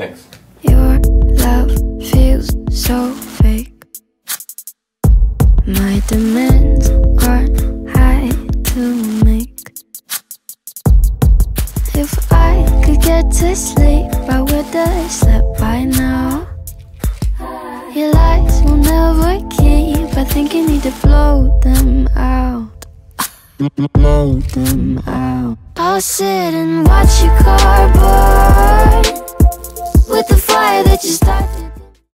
Thanks. Your love feels so fake. My demands are high to make. If I could get to sleep, I would have slept by now. Your lies will never keep. I think you need to blow them out. Blow them out. I'll sit and watch your car fire that you started.